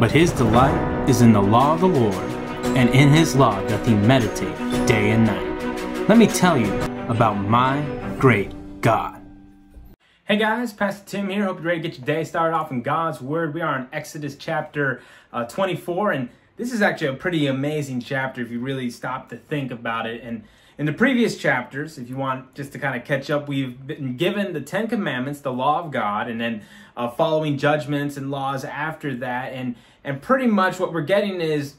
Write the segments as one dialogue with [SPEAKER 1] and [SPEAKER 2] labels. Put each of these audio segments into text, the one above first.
[SPEAKER 1] But his delight is in the law of the Lord, and in his law doth he meditate day and night. Let me tell you about my great God. Hey guys, Pastor Tim here. Hope you're ready to get your day started off in God's Word. We are in Exodus chapter uh, 24, and this is actually a pretty amazing chapter if you really stop to think about it. And in the previous chapters, if you want just to kind of catch up, we've been given the Ten Commandments, the law of God, and then uh, following judgments and laws after that. And and pretty much what we're getting is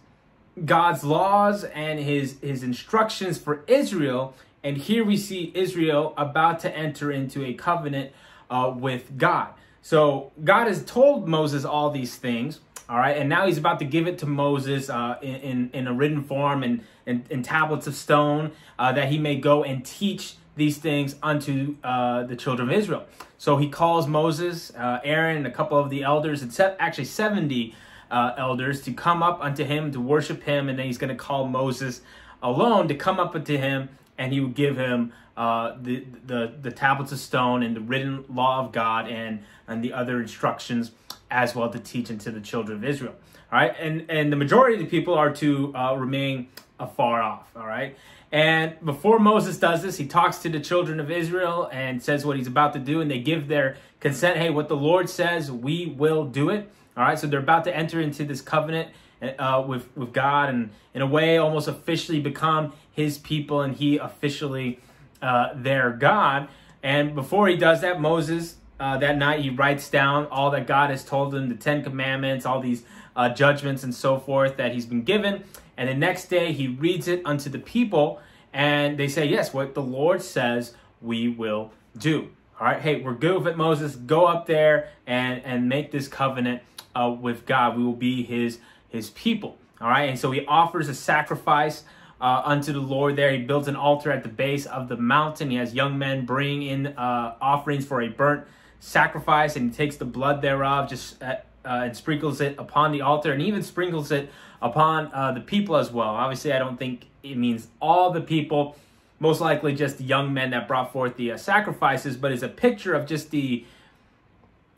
[SPEAKER 1] God's laws and his his instructions for Israel. And here we see Israel about to enter into a covenant uh, with God. So God has told Moses all these things, all right, and now he's about to give it to Moses uh, in, in, in a written form and in, in tablets of stone uh, that he may go and teach these things unto uh, the children of Israel. So he calls Moses, uh, Aaron, and a couple of the elders, and se- actually 70 uh, elders to come up unto him to worship him, and then he's going to call Moses alone to come up unto him, and he would give him uh, the, the the tablets of stone and the written law of God and and the other instructions as well to teach into the children of Israel. All right, and and the majority of the people are to uh, remain afar off. All right. And before Moses does this, he talks to the children of Israel and says what he's about to do, and they give their consent. Hey, what the Lord says, we will do it. All right, so they're about to enter into this covenant uh, with with God, and in a way, almost officially become His people, and He officially uh, their God. And before he does that, Moses uh, that night he writes down all that God has told him, the Ten Commandments, all these uh, judgments and so forth that he's been given. And the next day he reads it unto the people, and they say, Yes, what the Lord says we will do. All right, hey, we're good with it, Moses. Go up there and, and make this covenant uh, with God. We will be his, his people. All right, and so he offers a sacrifice uh, unto the Lord there. He builds an altar at the base of the mountain. He has young men bring in uh, offerings for a burnt sacrifice, and he takes the blood thereof, just uh, uh and sprinkles it upon the altar, and even sprinkles it upon uh, the people as well. Obviously, I don't think it means all the people. Most likely, just young men that brought forth the uh, sacrifices, but is a picture of just the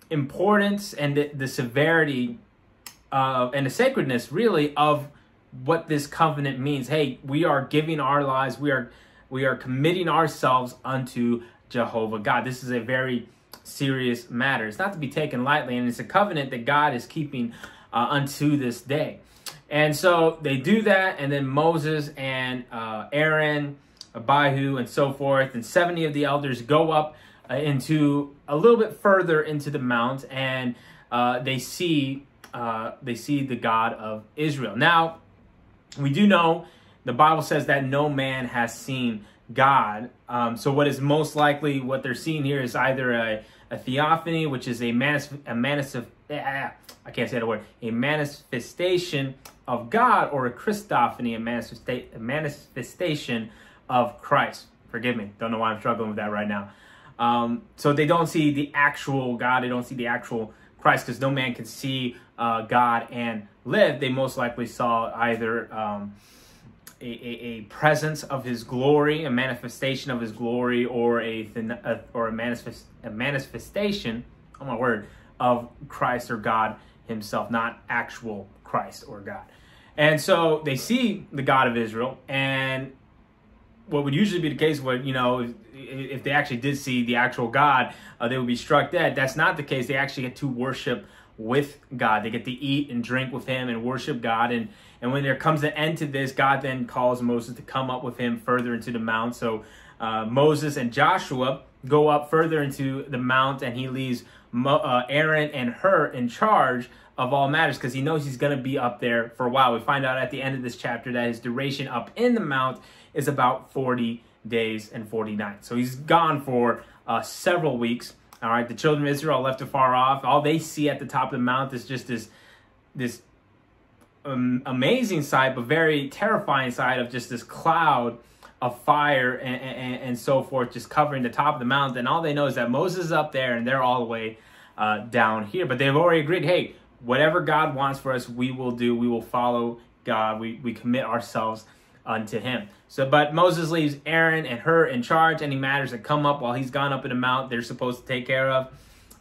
[SPEAKER 1] importance and the, the severity and the sacredness, really, of what this covenant means. Hey, we are giving our lives, we are we are committing ourselves unto Jehovah God. This is a very serious matter. It's not to be taken lightly, and it's a covenant that God is keeping uh, unto this day. And so they do that, and then Moses and uh, Aaron, Abihu, and so forth, and 70 of the elders go up uh, into a little bit further into the mount, and uh, they see uh, they see the God of Israel. Now, we do know the Bible says that no man has seen God. Um, so what is most likely what they're seeing here is either a, a theophany, which is a manis, a manis, ah, I can't say the word, a manifestation of God, or a Christophany, a, manifesta- a manifestation of Christ. Forgive me, don't know why I'm struggling with that right now. Um, so they don't see the actual God, they don't see the actual Christ, because no man can see uh, God and live. they most likely saw either um, a, a, presence of His glory, a manifestation of His glory, or a, a or a, manifest, a manifestation, oh my word, of Christ or God Himself, not actual Christ or God. And so they see the God of Israel, and what would usually be the case, what you know, if, if they actually did see the actual God, uh, they would be struck dead. That's not the case. They actually get to worship with God. They get to eat and drink with him and worship God. And, and when there comes an end to this, God then calls Moses to come up with him further into the mount. So uh, Moses and Joshua go up further into the mount, and he leaves Mo, uh, Aaron and Hur in charge of all matters because he knows he's going to be up there for a while. We find out at the end of this chapter that his duration up in the mount is about 40 days and 40 nights. So he's gone for uh, several weeks. All right, the children of Israel left afar off. All they see at the top of the mount is just this, this um, amazing sight, but very terrifying sight of just this cloud of fire and, and, and, so forth, just covering the top of the mountain. And all they know is that Moses is up there and they're all the way uh, down here. But they've already agreed, hey, whatever God wants for us, we will do. We will follow God. We, we commit ourselves unto him. So, but Moses leaves Aaron and Hur in charge. Any matters that come up while he's gone up in the mount, they're supposed to take care of.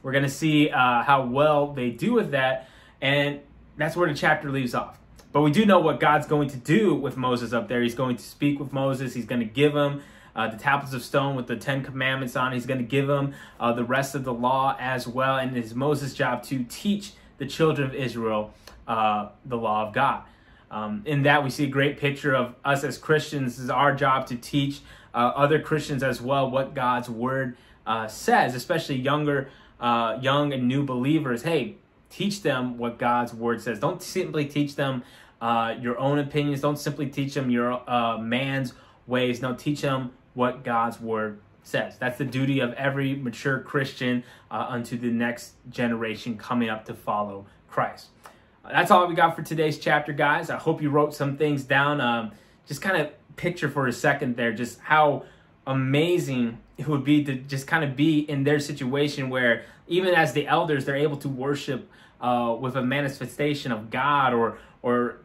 [SPEAKER 1] We're going to see uh, how well they do with that. And that's where the chapter leaves off. But we do know what God's going to do with Moses up there. He's going to speak with Moses. He's going to give him uh, the tablets of stone with the Ten Commandments on. He's going to give him uh, the rest of the law as well. And it's Moses' job to teach the children of Israel uh, the law of God. Um, in that, we see a great picture of us as Christians. It's our job to teach uh, other Christians as well what God's word uh, says, especially younger, uh, young and new believers. Hey, teach them what God's word says. Don't simply teach them uh, your own opinions. Don't simply teach them your uh, man's ways. No, teach them what God's word says. That's the duty of every mature Christian uh, unto the next generation coming up to follow Christ. That's all we got for today's chapter, guys. I hope you wrote some things down. Um, just kind of picture for a second there just how amazing it would be to just kind of be in their situation where even as the elders they're able to worship uh, with a manifestation of God or or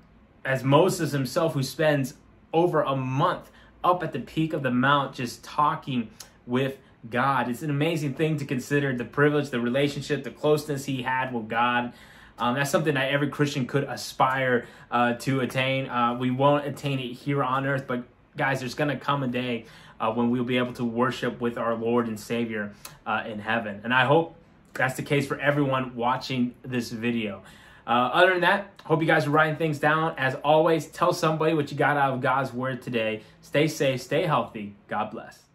[SPEAKER 1] as Moses himself who spends over a month up at the peak of the mount just talking with God. It's an amazing thing to consider the privilege, the relationship, the closeness he had with God. Um, that's something that every Christian could aspire uh, to attain. Uh, we won't attain it here on earth, but guys, there's going to come a day uh, when we'll be able to worship with our Lord and Savior uh, in heaven. And I hope that's the case for everyone watching this video. Uh, other than that, hope you guys are writing things down. As always, tell somebody what you got out of God's word today. Stay safe, stay healthy. God bless.